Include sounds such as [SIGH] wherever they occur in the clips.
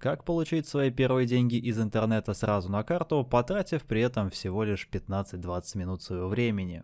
Как получить свои первые деньги из интернета сразу на карту, потратив при этом всего лишь 15-20 минут своего времени.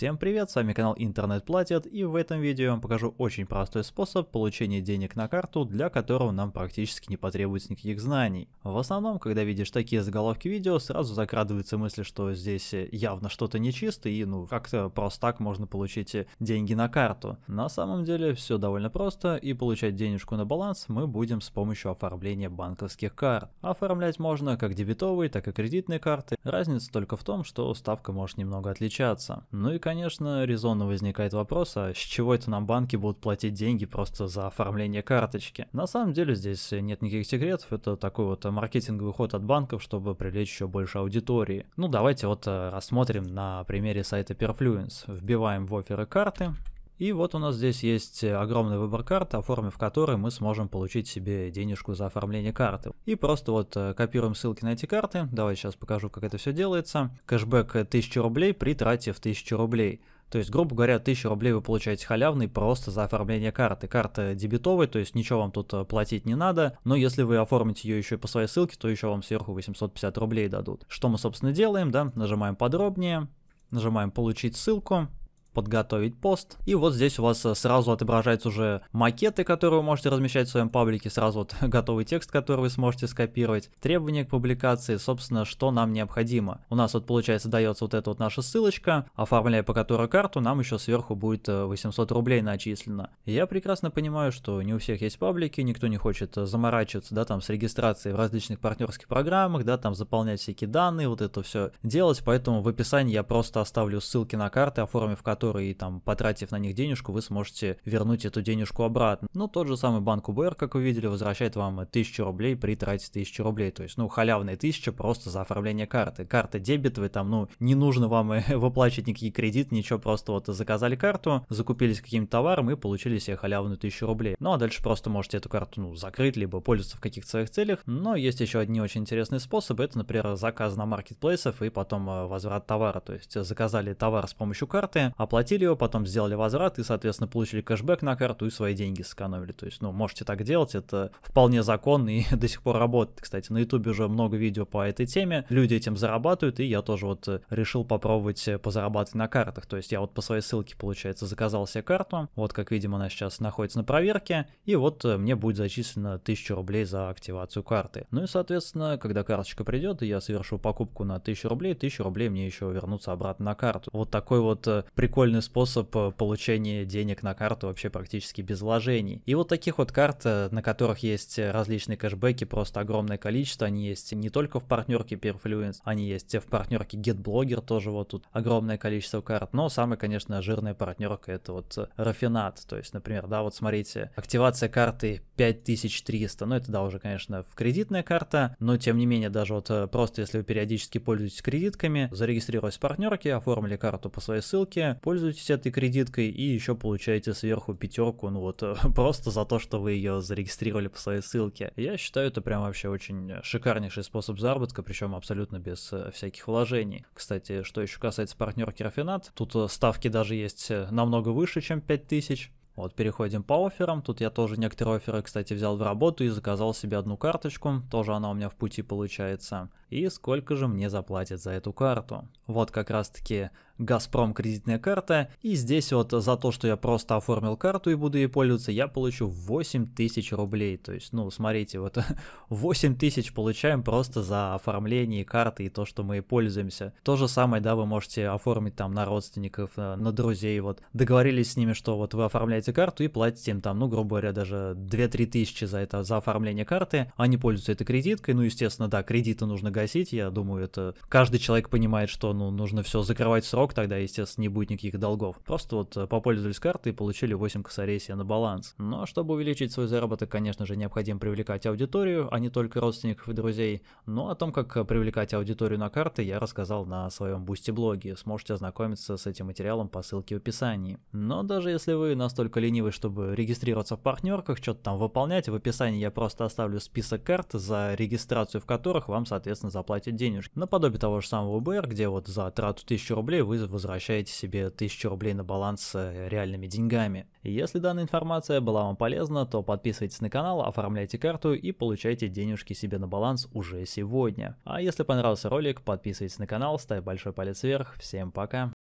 Всем привет, с вами канал Интернет Платит, и в этом видео я вам покажу очень простой способ получения денег на карту, для которого нам практически не потребуется никаких знаний. В основном, когда видишь такие заголовки видео, сразу закрадывается мысль, что здесь явно что-то нечисто, и ну как-то просто так можно получить деньги на карту. На самом деле все довольно просто, и получать денежку на баланс мы будем с помощью оформления банковских карт. Оформлять можно как дебетовые, так и кредитные карты, разница только в том, что ставка может немного отличаться. Ну и конечно, резонно возникает вопрос, а с чего это нам банки будут платить деньги просто за оформление карточки? На самом деле здесь нет никаких секретов, это такой вот маркетинговый ход от банков, чтобы привлечь еще больше аудитории. Ну давайте вот э, рассмотрим на примере сайта Perfluence. Вбиваем в оферы карты, и вот у нас здесь есть огромный выбор карт, оформив который мы сможем получить себе денежку за оформление карты. И просто вот э, копируем ссылки на эти карты. Давайте сейчас покажу, как это все делается. Кэшбэк 1000 рублей при трате в 1000 рублей. То есть, грубо говоря, 1000 рублей вы получаете халявный просто за оформление карты. Карта дебетовая, то есть ничего вам тут э, платить не надо, но если вы оформите ее еще по своей ссылке, то еще вам сверху 850 рублей дадут. Что мы, собственно, делаем, да? Нажимаем подробнее, нажимаем получить ссылку, подготовить пост. И вот здесь у вас э, сразу отображаются уже макеты, которые вы можете размещать в своем паблике, сразу вот [LAUGHS] готовый текст, который вы сможете скопировать, требования к публикации, собственно, что нам необходимо. У нас вот получается дается вот эта вот наша ссылочка, оформляя по которой карту, нам еще сверху будет 800 э, рублей начислено. Я прекрасно понимаю, что не у всех есть паблики, никто не хочет э, заморачиваться, да, там с регистрацией в различных партнерских программах, да, там заполнять всякие данные, вот это все делать, поэтому в описании я просто оставлю ссылки на карты, оформив которые которые, там, потратив на них денежку, вы сможете вернуть эту денежку обратно. Ну, тот же самый банк УБР, как вы видели, возвращает вам 1000 рублей при трате 1000 рублей. То есть, ну, халявные 1000 просто за оформление карты. Карта дебетовая, там, ну, не нужно вам [LAUGHS] выплачивать никакие кредит, ничего, просто вот заказали карту, закупились каким-то товаром и получили себе халявную 1000 рублей. Ну, а дальше просто можете эту карту, ну, закрыть, либо пользоваться в каких-то своих целях. Но есть еще одни очень интересные способы. Это, например, заказ на маркетплейсах и потом э, возврат товара. То есть, заказали товар с помощью карты, оплатили его, потом сделали возврат и, соответственно, получили кэшбэк на карту и свои деньги сэкономили. То есть, ну, можете так делать, это вполне законно и [LAUGHS] до сих пор работает. Кстати, на ютубе уже много видео по этой теме, люди этим зарабатывают, и я тоже вот э, решил попробовать э, позарабатывать на картах. То есть я вот по своей ссылке, получается, заказал себе карту, вот как видим, она сейчас находится на проверке, и вот э, мне будет зачислено 1000 рублей за активацию карты. Ну и, соответственно, когда карточка придет, и я совершу покупку на 1000 рублей, 1000 рублей мне еще вернутся обратно на карту. Вот такой вот прикольный способ способ э, получения денег на карту вообще практически без вложений. И вот таких вот карт, э, на которых есть различные кэшбэки, просто огромное количество. Они есть не только в партнерке Perfluence, они есть в партнерке GetBlogger тоже вот тут огромное количество карт. Но самая, конечно, жирная партнерка это вот Рафинат. То есть, например, да, вот смотрите, активация карты 5300. Ну, это да, уже, конечно, в кредитная карта, но тем не менее, даже вот э, просто если вы периодически пользуетесь кредитками, зарегистрировались в партнерке, оформили карту по своей ссылке, пользуйтесь этой кредиткой и еще получаете сверху пятерку, ну вот [LAUGHS] просто за то, что вы ее зарегистрировали по своей ссылке. Я считаю это прям вообще очень шикарнейший способ заработка, причем абсолютно без э, всяких вложений. Кстати, что еще касается партнерки Рафинат, тут э, ставки даже есть э, намного выше, чем 5000. Вот, переходим по офферам. Тут я тоже некоторые офферы, кстати, взял в работу и заказал себе одну карточку. Тоже она у меня в пути получается. И сколько же мне заплатят за эту карту? Вот как раз таки Газпром кредитная карта. И здесь вот за то, что я просто оформил карту и буду ей пользоваться, я получу 8 тысяч рублей. То есть, ну, смотрите, вот [LAUGHS] 8 тысяч получаем просто за оформление карты и то, что мы ей пользуемся. То же самое, да, вы можете оформить там на родственников, э, на друзей, вот. Договорились с ними, что вот вы оформляете карту и платите им там, ну, грубо говоря, даже 2-3 тысячи за это, за оформление карты. Они пользуются этой кредиткой, ну, естественно, да, кредиты нужно гасить, я думаю, это каждый человек понимает, что, ну, нужно все закрывать срок, тогда, естественно, не будет никаких долгов. Просто вот э, попользовались картой и получили 8 косарей себе на баланс. Но чтобы увеличить свой заработок, конечно же, необходимо привлекать аудиторию, а не только родственников и друзей. Но о том, как привлекать аудиторию на карты, я рассказал на своем Boosty блоге. Сможете ознакомиться с этим материалом по ссылке в описании. Но даже если вы настолько ленивы, чтобы регистрироваться в партнерках, что-то там выполнять, в описании я просто оставлю список карт, за регистрацию в которых вам, соответственно, заплатят денежки. Наподобие того же самого УБР, где вот за трату 1000 рублей вы возвращаете себе 1000 рублей на баланс э, реальными деньгами. Если данная информация была вам полезна, то подписывайтесь на канал, оформляйте карту и получайте денежки себе на баланс уже сегодня. А если понравился ролик, подписывайтесь на канал, ставь большой палец вверх. Всем пока!